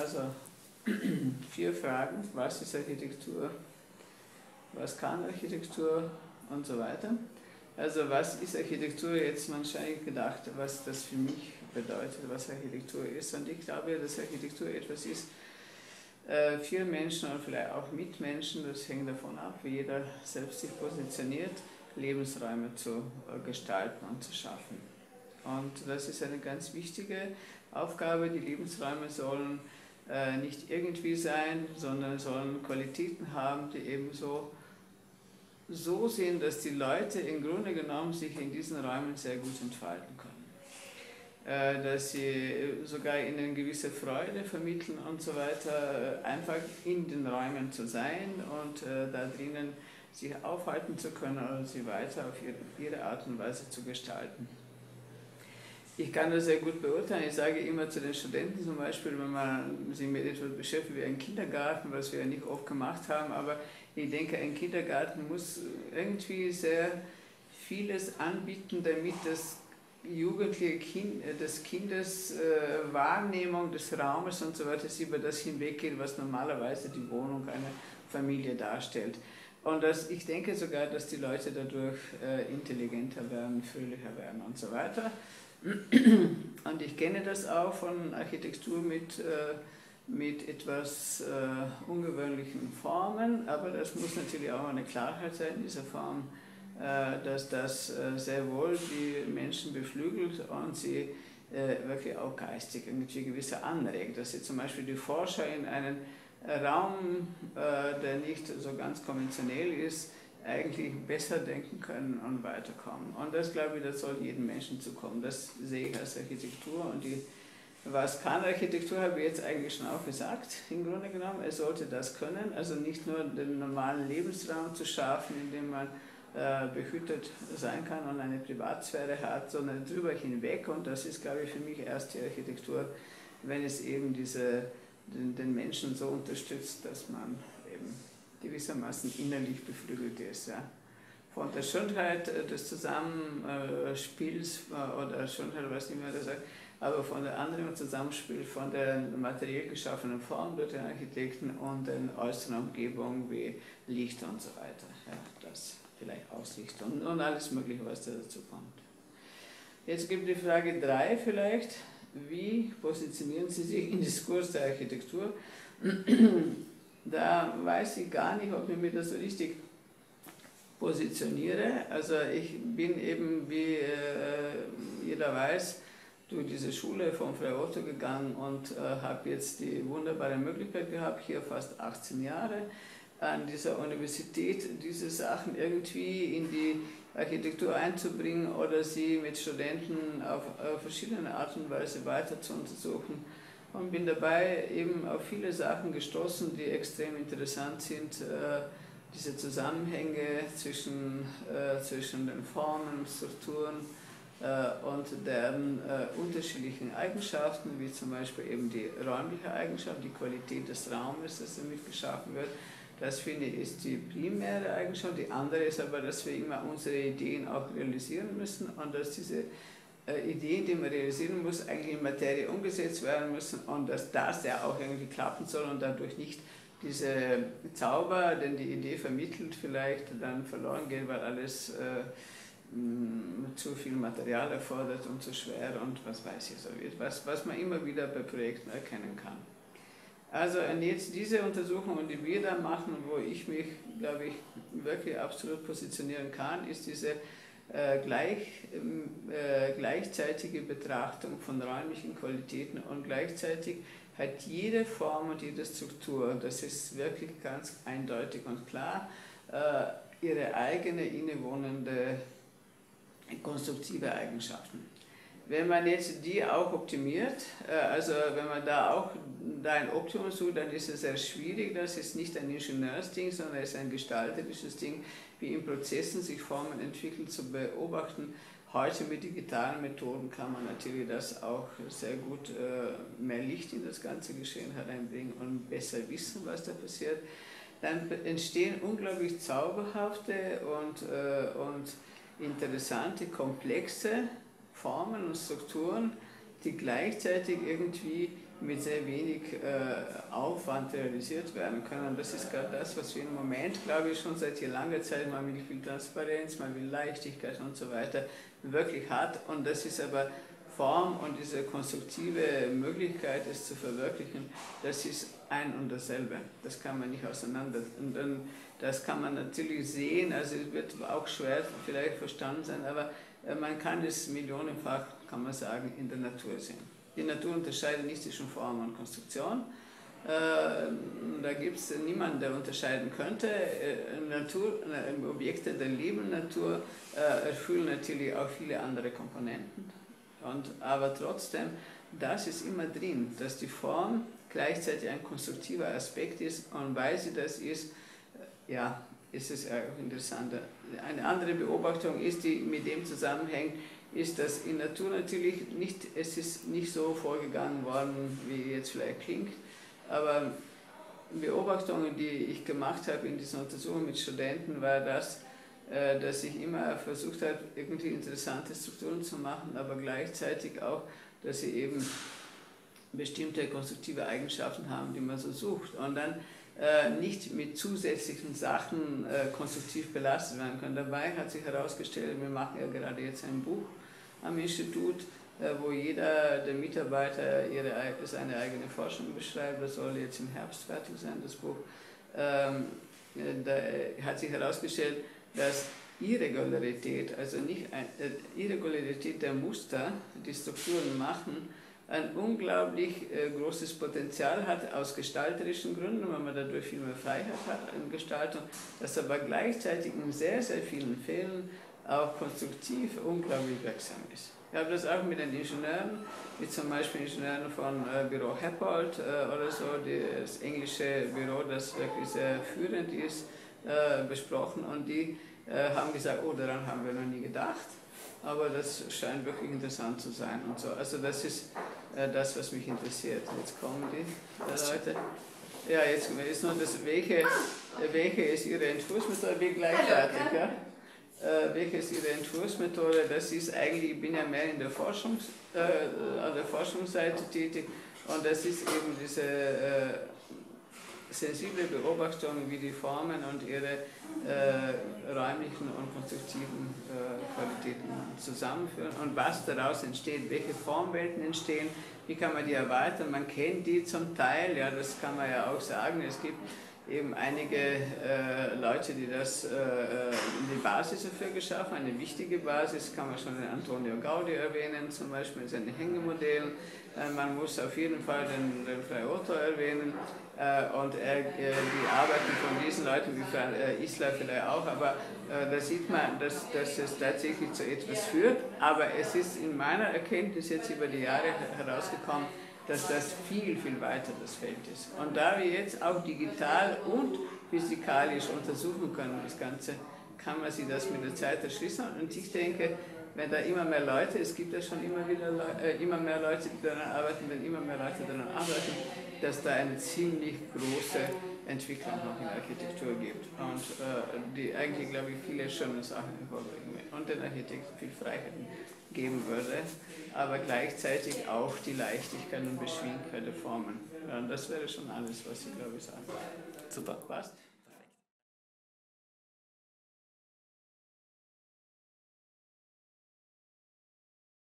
Also vier Fragen. Was ist Architektur? Was kann Architektur? Und so weiter. Also was ist Architektur? Jetzt wahrscheinlich gedacht, was das für mich bedeutet, was Architektur ist. Und ich glaube, dass Architektur etwas ist, äh, vielen Menschen und vielleicht auch Mitmenschen, das hängt davon ab, wie jeder selbst sich positioniert, Lebensräume zu äh, gestalten und zu schaffen. Und das ist eine ganz wichtige Aufgabe. Die Lebensräume sollen äh, nicht irgendwie sein, sondern sollen Qualitäten haben, die eben so, so sind, dass die Leute im Grunde genommen sich in diesen Räumen sehr gut entfalten können. Äh, dass sie sogar ihnen gewisse Freude vermitteln und so weiter, einfach in den Räumen zu sein und äh, da drinnen sich aufhalten zu können oder sie weiter auf ihre Art und Weise zu gestalten. Ich kann das sehr gut beurteilen. Ich sage immer zu den Studenten zum Beispiel, wenn man sich mit etwas beschäftigt wie ein Kindergarten, was wir ja nicht oft gemacht haben, aber ich denke, ein Kindergarten muss irgendwie sehr vieles anbieten, damit das jugendliche Kind, äh, des Kindes äh, Wahrnehmung des Raumes und so weiter über das hinweggeht, was normalerweise die Wohnung einer Familie darstellt. Und das, ich denke sogar, dass die Leute dadurch äh, intelligenter werden, fröhlicher werden und so weiter. Und ich kenne das auch von Architektur mit, äh, mit etwas äh, ungewöhnlichen Formen, aber das muss natürlich auch eine Klarheit sein, diese Form, äh, dass das äh, sehr wohl die Menschen beflügelt und sie äh, wirklich auch geistig irgendwie gewisse anregt, dass sie zum Beispiel die Forscher in einen Raum, der nicht so ganz konventionell ist, eigentlich besser denken können und weiterkommen. Und das glaube ich, das soll jedem Menschen zukommen. Das sehe ich als Architektur. Und die, was kann Architektur, habe ich jetzt eigentlich schon auch gesagt, im Grunde genommen. Es sollte das können, also nicht nur den normalen Lebensraum zu schaffen, in dem man äh, behütet sein kann und eine Privatsphäre hat, sondern darüber hinweg. Und das ist, glaube ich, für mich erst die Architektur, wenn es eben diese, den, den Menschen so unterstützt, dass man gewissermaßen innerlich beflügelt ist. Ja. Von der Schönheit äh, des Zusammenspiels äh, oder Schönheit, was nicht mehr das sagt, aber von der anderen Zusammenspiel von der materiell geschaffenen Form durch den Architekten und den äußeren Umgebung wie Licht und so weiter. Ja, das vielleicht Aussicht und, und alles Mögliche, was da dazu kommt. Jetzt gibt die Frage 3 vielleicht. Wie positionieren Sie sich im Diskurs der Architektur? Da weiß ich gar nicht, ob ich mir das so richtig positioniere. Also ich bin eben, wie äh, jeder weiß, durch diese Schule von Frau Otto gegangen und äh, habe jetzt die wunderbare Möglichkeit gehabt, hier fast 18 Jahre an dieser Universität diese Sachen irgendwie in die Architektur einzubringen oder sie mit Studenten auf, auf verschiedene Art und Weise weiter zu untersuchen und bin dabei eben auf viele Sachen gestoßen, die extrem interessant sind. Äh, diese Zusammenhänge zwischen, äh, zwischen den Formen, Strukturen äh, und deren unterschiedlichen Eigenschaften, wie zum Beispiel eben die räumliche Eigenschaft, die Qualität des Raumes, das damit geschaffen wird. Das finde ich ist die primäre Eigenschaft. Die andere ist aber, dass wir immer unsere Ideen auch realisieren müssen und dass diese Ideen, die man realisieren muss, eigentlich in Materie umgesetzt werden müssen und dass das ja auch irgendwie klappen soll und dadurch nicht diese Zauber, den die Idee vermittelt, vielleicht dann verloren geht, weil alles äh, mh, zu viel Material erfordert und zu schwer und was weiß ich so wird, was, was man immer wieder bei Projekten erkennen kann. Also jetzt diese Untersuchungen, die wir da machen, wo ich mich, glaube ich, wirklich absolut positionieren kann, ist diese äh, gleich, ähm, äh, gleichzeitige Betrachtung von räumlichen Qualitäten und gleichzeitig hat jede Form und jede Struktur, das ist wirklich ganz eindeutig und klar, äh, ihre eigene innewohnende konstruktive Eigenschaften. Wenn man jetzt die auch optimiert, äh, also wenn man da auch da ein Optimum sucht, dann ist es sehr schwierig. Das ist nicht ein Ingenieursding, sondern es ist ein gestalterisches Ding, wie in Prozessen sich Formen entwickeln, zu beobachten. Heute mit digitalen Methoden kann man natürlich das auch sehr gut äh, mehr Licht in das ganze Geschehen hereinbringen und besser wissen, was da passiert. Dann entstehen unglaublich zauberhafte und, äh, und interessante, komplexe Formen und Strukturen, die gleichzeitig irgendwie mit sehr wenig äh, Aufwand realisiert werden können. Das ist gerade das, was wir im Moment, glaube ich, schon seit langer Zeit, man will viel Transparenz, man will Leichtigkeit und so weiter, wirklich hat. Und das ist aber Form und diese konstruktive Möglichkeit, es zu verwirklichen, das ist ein und dasselbe. Das kann man nicht auseinander. Und dann, das kann man natürlich sehen, also es wird auch schwer vielleicht verstanden sein, aber äh, man kann es millionenfach, kann man sagen, in der Natur sehen. Die Natur unterscheidet nicht zwischen Form und Konstruktion. Äh, da gibt es niemanden, der unterscheiden könnte. Äh, Natur, Objekte der lieben Natur erfüllen natürlich auch viele andere Komponenten. Und, aber trotzdem, das ist immer drin, dass die Form gleichzeitig ein konstruktiver Aspekt ist und weil sie das ist, ja, ist es auch interessant. Eine andere Beobachtung ist, die mit dem zusammenhängt, ist, dass in Natur natürlich nicht, es ist nicht so vorgegangen worden, wie jetzt vielleicht klingt, aber Beobachtungen, die ich gemacht habe in diesen Untersuchungen mit Studenten, war das, äh, dass ich immer versucht habe, irgendwie interessante Strukturen zu machen, aber gleichzeitig auch, dass sie eben bestimmte konstruktive Eigenschaften haben, die man so sucht. Und dann nicht mit zusätzlichen Sachen äh, konstruktiv belastet werden können. Dabei hat sich herausgestellt, wir machen ja gerade jetzt ein Buch am Institut, äh, wo jeder der Mitarbeiter ihre, seine eigene Forschung beschreibt. Das soll jetzt im Herbst fertig sein, das Buch. Ähm, äh, da hat sich herausgestellt, dass Irregularität, also nicht äh, Irregularität der Muster, die Strukturen machen, ein unglaublich äh, großes Potenzial hat aus gestalterischen Gründen, weil man dadurch viel mehr Freiheit hat in Gestaltung, das aber gleichzeitig in sehr, sehr vielen Fällen auch konstruktiv unglaublich wirksam ist. Ich habe das auch mit den Ingenieuren, wie zum Beispiel Ingenieuren von äh, Büro Heppold äh, oder so, die, das englische Büro, das wirklich sehr führend ist, äh, besprochen und die äh, haben gesagt, oh, daran haben wir noch nie gedacht aber das scheint wirklich interessant zu sein und so. Also das ist das, was mich interessiert. Jetzt kommen die Leute. Ja, jetzt ist noch das, welche, welche ist Ihre Entwurfsmethode? Bin gleich fertig, ja? Äh, welche ist Ihre Entwurfsmethode? Das ist eigentlich, ich bin ja mehr in der Forschungs, äh, an der Forschungsseite tätig und das ist eben diese äh, sensible Beobachtung, wie die Formen und ihre äh, räumlichen und konstruktiven äh, Qualitäten zusammenführen und was daraus entsteht, welche Formwelten entstehen, wie kann man die erweitern. Man kennt die zum Teil, ja, das kann man ja auch sagen. Es gibt eben einige äh, Leute, die das äh, äh die Basis dafür geschaffen, eine wichtige Basis, kann man schon den Antonio Gaudi erwähnen, zum Beispiel mit seinen Hängemodellen. Äh, man muss auf jeden Fall den, den Frei Otto erwähnen äh, und äh, die Arbeiten von diesen Leuten, wie äh, Isla vielleicht auch, aber da sieht man, dass, dass es tatsächlich zu etwas führt. Aber es ist in meiner Erkenntnis jetzt über die Jahre herausgekommen, dass das viel, viel weiter das Feld ist. Und da wir jetzt auch digital und physikalisch untersuchen können, das Ganze, kann man sich das mit der Zeit erschließen. Und ich denke, wenn da immer mehr Leute, es gibt ja schon immer wieder äh, immer mehr Leute, die daran arbeiten, wenn immer mehr Leute daran arbeiten, dass da eine ziemlich große Entwicklung noch in der Architektur gibt und äh, die eigentlich, glaube ich, viele schöne Sachen hervorbringen und den Architekten viel Freiheit geben würde, aber gleichzeitig auch die Leichtigkeit und Beschwingenheit der Formen. Ja, und das wäre schon alles, was ich, glaube ich, sagen Super. Passt?